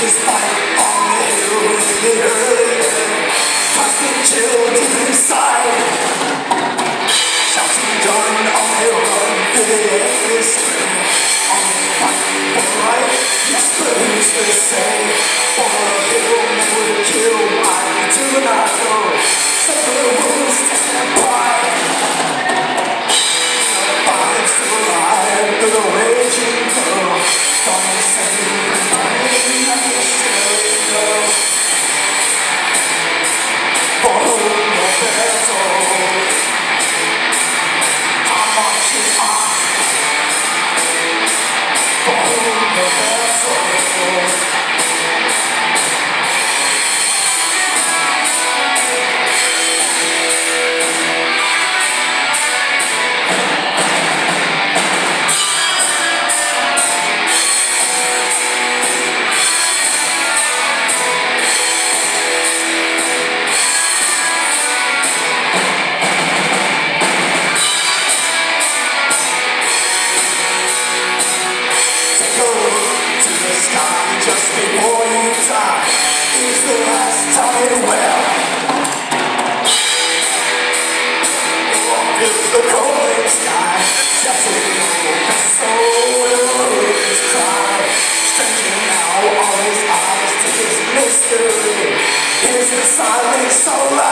his fight How much to the sky just before you die. Is the last time well? It's the cold sky, just a little soul will cry. Now all his eyes to mystery. Is the silence so loud?